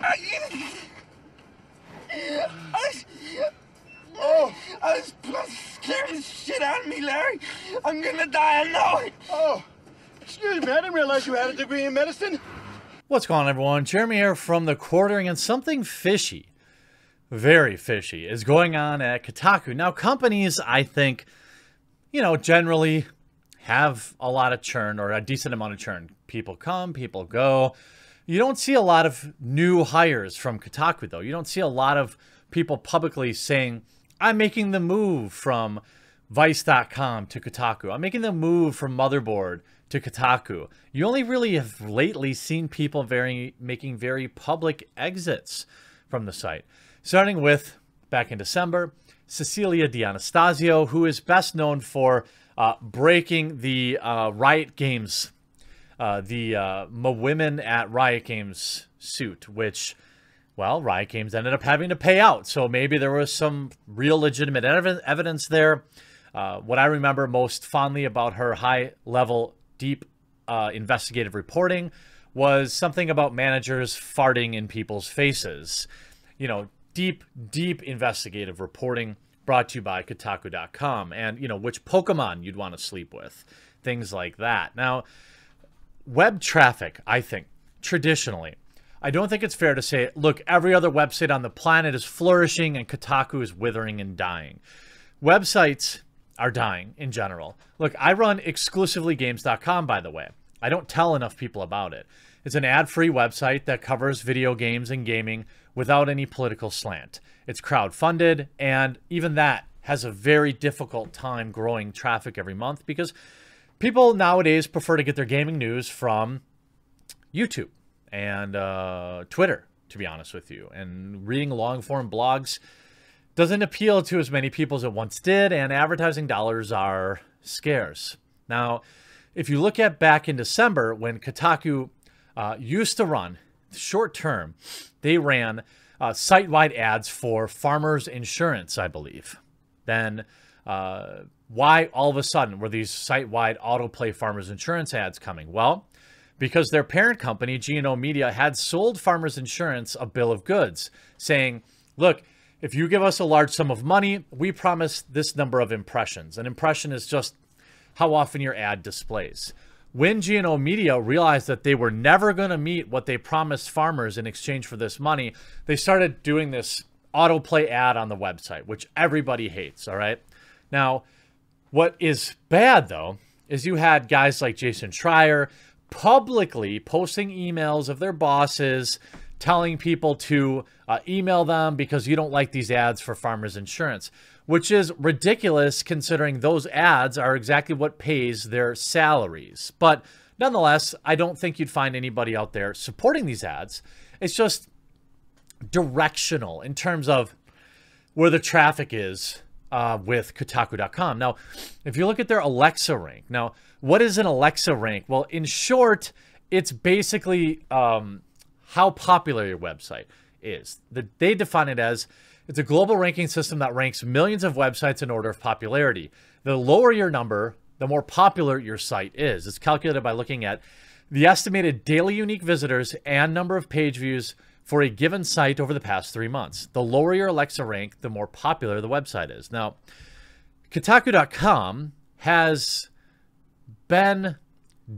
I, I, oh, I was bloody scaring the shit out of me, Larry. I'm gonna die, I know it. Oh, excuse me, I didn't realize you had a degree in medicine. What's going on, everyone? Jeremy here from the quartering, and something fishy, very fishy, is going on at Kotaku. Now, companies, I think, you know, generally have a lot of churn or a decent amount of churn. People come, people go. You don't see a lot of new hires from Kotaku, though. You don't see a lot of people publicly saying, I'm making the move from Vice.com to Kotaku. I'm making the move from Motherboard to Kotaku. You only really have lately seen people very making very public exits from the site. Starting with back in December, Cecilia D'Anastasio, who is best known for uh, breaking the uh, Riot Games uh, the uh, women at Riot Games suit, which, well, Riot Games ended up having to pay out. So maybe there was some real legitimate ev- evidence there. Uh, what I remember most fondly about her high level, deep uh, investigative reporting was something about managers farting in people's faces. You know, deep, deep investigative reporting brought to you by Kotaku.com and, you know, which Pokemon you'd want to sleep with, things like that. Now, web traffic, I think, traditionally, I don't think it's fair to say, look, every other website on the planet is flourishing and Kotaku is withering and dying. Websites are dying in general. Look, I run exclusively games.com, by the way. I don't tell enough people about it. It's an ad free website that covers video games and gaming without any political slant. It's crowd funded, and even that has a very difficult time growing traffic every month because people nowadays prefer to get their gaming news from YouTube and uh, Twitter, to be honest with you. And reading long form blogs doesn't appeal to as many people as it once did, and advertising dollars are scarce. Now, if you look at back in December when Kotaku uh, used to run short term, they ran uh, site wide ads for Farmers Insurance, I believe. Then uh, why all of a sudden were these site-wide autoplay farmers insurance ads coming? Well, because their parent company, G&O Media, had sold Farmers Insurance a bill of goods saying, look, if you give us a large sum of money, we promise this number of impressions. An impression is just how often your ad displays. When G&O Media realized that they were never going to meet what they promised farmers in exchange for this money, they started doing this autoplay ad on the website, which everybody hates, all right? Now, what is bad, though, is you had guys like Jason Schreier publicly posting emails of their bosses telling people to uh, email them because you don't like these ads for farmers insurance, which is ridiculous considering those ads are exactly what pays their salaries. But nonetheless, I don't think you'd find anybody out there supporting these ads. It's just directional in terms of where the traffic is uh, with Kotaku.com. Now, if you look at their Alexa rank, now, what is an Alexa rank? Well, in short, it's basically um, how popular your website is. The, they define it as it's a global ranking system that ranks millions of websites in order of popularity. The lower your number, the more popular your site is. It's calculated by looking at the estimated daily unique visitors and number of page views for a given site over the past three months. The lower your Alexa rank, the more popular the website is. Now, Kotaku.com has been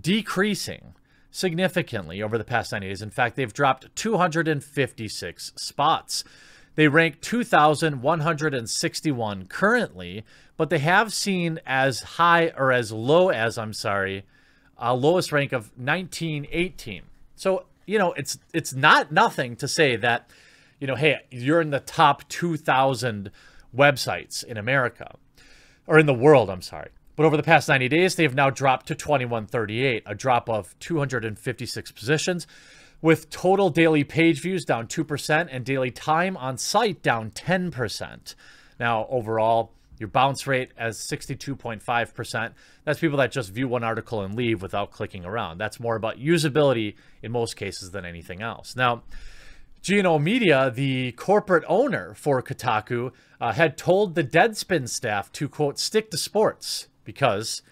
decreasing significantly over the past 90 days. In fact, they've dropped 256 spots. They rank 2,161 currently, but they have seen as high or as low as, I'm sorry, a lowest rank of 1918. So you know, it's it's not nothing to say that, you know, hey, you're in the top 2,000 websites in America or in the world, I'm sorry. But over the past 90 days, they have now dropped to 2138, a drop of 256 positions, with total daily page views down 2% and daily time on site down 10%. Now, overall, your bounce rate as 62.5%. That's people that just view one article and leave without clicking around. That's more about usability in most cases than anything else. Now, G&O Media, the corporate owner for Kotaku, uh, had told the Deadspin staff to, quote, stick to sports because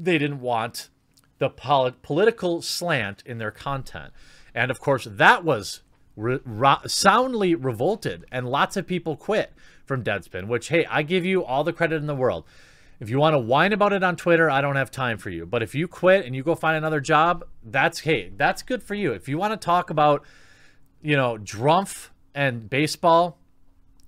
they didn't want the polit- political slant in their content. And of course, that was re- soundly revolted, and lots of people quit from Deadspin. Which, hey, I give you all the credit in the world. If you want to whine about it on Twitter, I don't have time for you. But if you quit and you go find another job, that's hey, that's good for you. If you want to talk about, you know, Drumpf and baseball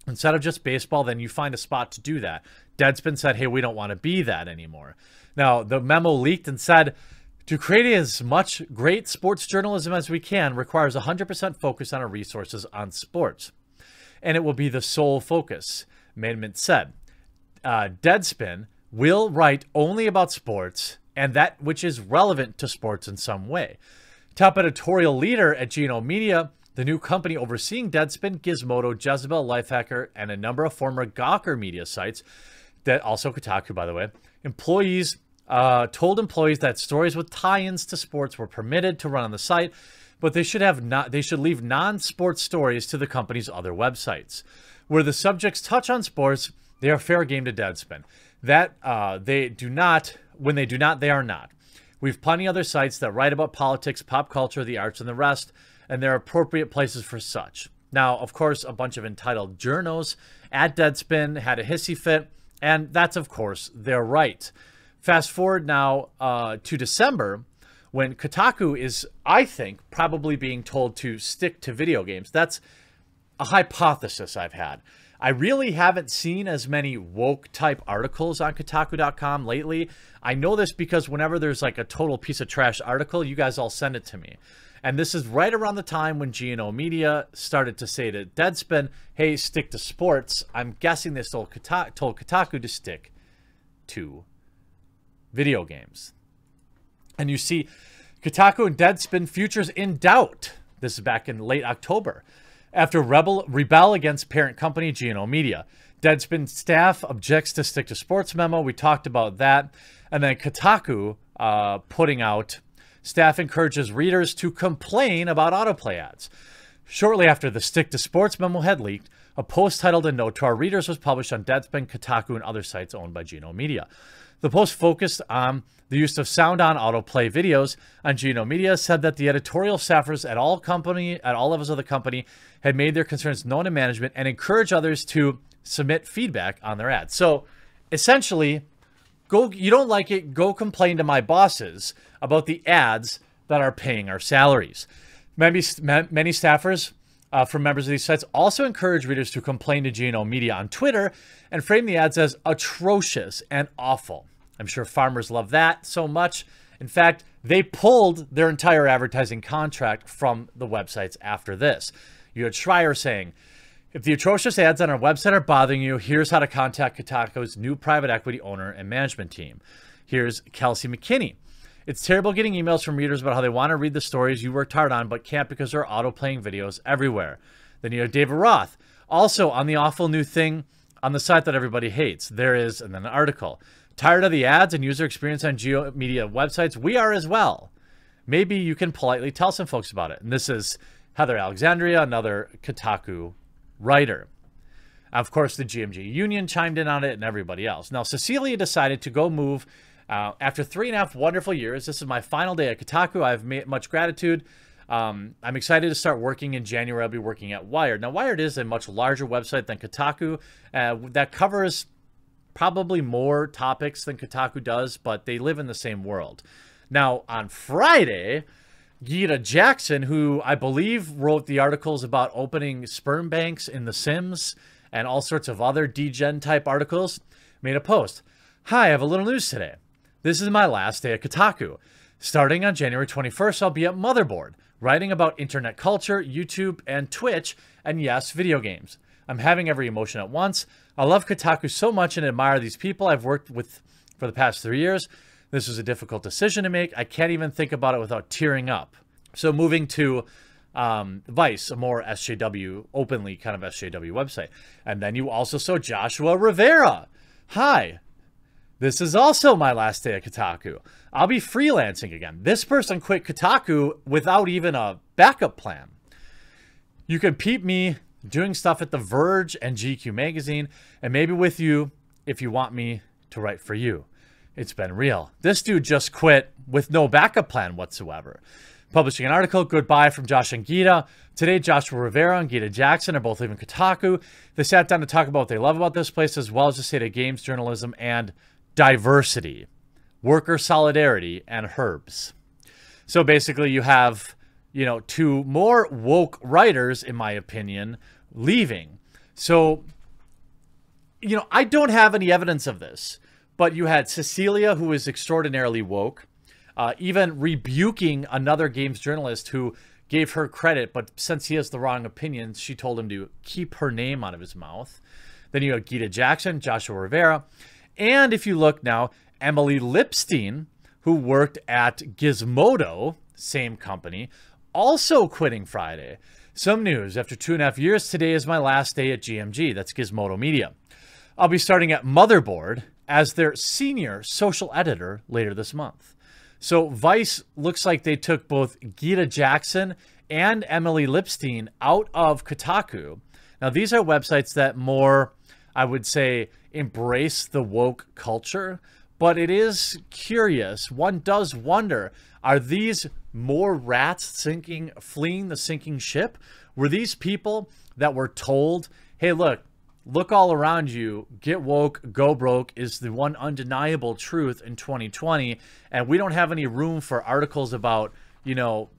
instead of just baseball, then you find a spot to do that. Deadspin said, hey, we don't want to be that anymore. Now, the memo leaked and said, to create as much great sports journalism as we can requires 100% focus on our resources on sports. And it will be the sole focus, Management said. Uh, Deadspin will write only about sports and that which is relevant to sports in some way. Top editorial leader at GNO Media, the new company overseeing Deadspin, Gizmodo, Jezebel, Lifehacker, and a number of former Gawker media sites, that also Kotaku, by the way, employees uh, told employees that stories with tie-ins to sports were permitted to run on the site, but they should have not they should leave non-sports stories to the company's other websites. Where the subjects touch on sports, they are fair game to Deadspin. That uh, they do not when they do not, they are not. We've plenty other sites that write about politics, pop culture, the arts, and the rest, and they're appropriate places for such. Now, of course, a bunch of entitled journos at Deadspin had a hissy fit, and that's, of course, their right. Fast forward now uh, to December when Kotaku is, I think, probably being told to stick to video games. That's a hypothesis I've had. I really haven't seen as many woke type articles on Kotaku.com lately. I know this because whenever there's like a total piece of trash article, you guys all send it to me. And this is right around the time when GNO Media started to say to Deadspin, hey, stick to sports. I'm guessing this told Kotaku, told Kotaku to stick to video games. And you see Kotaku and Deadspin futures in doubt. This is back in late October. After rebel, rebel against parent company GNO Media. Deadspin staff objects to stick to sports memo. We talked about that. And then Kotaku uh, putting out staff encourages readers to complain about autoplay ads. Shortly after the stick to sports memo had leaked, a post titled A Note to Our Readers was published on Deadspin, Kotaku, and other sites owned by GNO Media. The post focused on the use of sound on autoplay videos on GNO Media said that the editorial staffers at all company at all levels of the company had made their concerns known to management and encouraged others to submit feedback on their ads. So essentially, go you don't like it, go complain to my bosses about the ads that are paying our salaries. Many, many staffers uh, from members of these sites also encourage readers to complain to GNO Media on Twitter and frame the ads as atrocious and awful. I'm sure farmers love that so much. In fact, they pulled their entire advertising contract from the websites after this. You had Schreier saying, if the atrocious ads on our website are bothering you, here's how to contact Kotaku's new private equity owner and management team. Here's Kelsey McKinney. It's terrible getting emails from readers about how they want to read the stories you worked hard on, but can't because there are auto playing videos everywhere. Then you have David Roth, also on the awful new thing on the site that everybody hates. There is, and then an article. Tired of the ads and user experience on GNO Media websites? We are as well. Maybe you can politely tell some folks about it. And this is Heather Alexandria, another Kotaku writer. Of course, the GMG Union chimed in on it and everybody else. Now, Cecilia decided to go move uh, after three and a half wonderful years. This is my final day at Kotaku. I have much gratitude. Um, I'm excited to start working in January. I'll be working at Wired. Now, Wired is a much larger website than Kotaku uh, that covers probably more topics than Kotaku does, but they live in the same world. Now, on Friday, Gita Jackson, who I believe wrote the articles about opening sperm banks in The Sims and all sorts of other degen type articles, made a post. Hi, I have a little news today. This is my last day at Kotaku. Starting on January 21st, I'll be at Motherboard, writing about internet culture, YouTube, and Twitch, and yes, video games. I'm having every emotion at once. I love Kotaku so much and admire these people I've worked with for the past three years. This was a difficult decision to make. I can't even think about it without tearing up. So moving to um, Vice, a more SJW, openly kind of SJW website. And then you also saw Joshua Rivera. Hi, this is also my last day at Kotaku. I'll be freelancing again. This person quit Kotaku without even a backup plan. You can peep me doing stuff at The Verge and GQ Magazine, and maybe with you if you want me to write for you. It's been real. This dude just quit with no backup plan whatsoever. publishing an article, Goodbye from Josh and Gita. Today, Joshua Rivera and Gita Jackson are both leaving Kotaku. They sat down to talk about what they love about this place, as well as the state of games, journalism, and diversity, worker solidarity, and herbs. So basically, you have, you know, two more woke writers, in my opinion, leaving. So, you know, I don't have any evidence of this, but you had Cecilia, who is extraordinarily woke uh, even rebuking another games journalist who gave her credit, but since he has the wrong opinions, she told him to keep her name out of his mouth. Then you have Gita Jackson, Joshua Rivera, and if you look now, Emily Lipstein, who worked at Gizmodo, same company, also quitting Friday. Some news after two and a half years, today is my last day at GMG. That's Gizmodo Media. I'll be starting at Motherboard as their senior social editor later this month. So Vice looks like they took both Gita Jackson and Emily Lipstein out of Kotaku. Now, these are websites that more, I would say, embrace the woke culture, but it is curious. One does wonder are these more rats sinking, fleeing the sinking ship? Were these people that were told, hey, look, look all around you, get woke, go broke is the one undeniable truth in 2020. And we don't have any room for articles about, you know,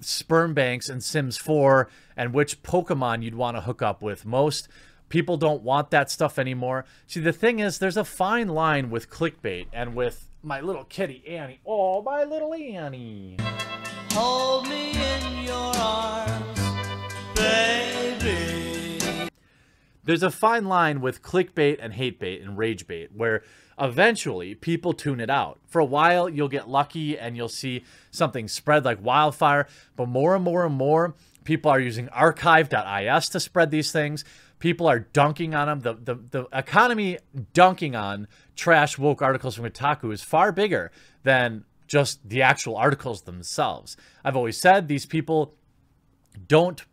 sperm banks and Sims 4 and which Pokemon you'd want to hook up with. Most people don't want that stuff anymore. See, the thing is, there's a fine line with clickbait and with my little kitty Annie. Oh, my little Annie. Hold me in your arms, baby. There's a fine line with clickbait and hatebait and ragebait where eventually people tune it out. For a while, you'll get lucky and you'll see something spread like wildfire, but more and more and more, people are using archive.is to spread these things. People are dunking on them. The, the, the economy dunking on trash woke articles from Kotaku is far bigger than just the actual articles themselves. I've always said these people don't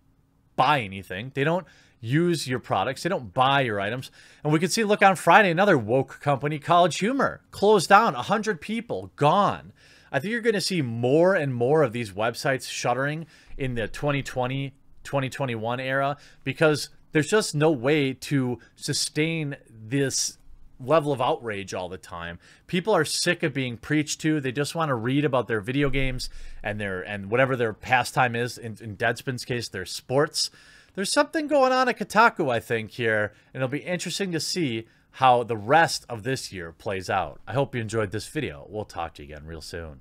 buy anything. They don't use your products. They don't buy your items. And we can see, look, on Friday, another woke company, College Humor, closed down, 100 people gone. I think you're going to see more and more of these websites shuttering in the 2020, 2021 era because there's just no way to sustain this level of outrage all the time. People are sick of being preached to. They just want to read about their video games and their and whatever their pastime is. In, in Deadspin's case, their sports there's something going on at Kotaku, I think, here, and it'll be interesting to see how the rest of this year plays out. I hope you enjoyed this video. We'll talk to you again real soon.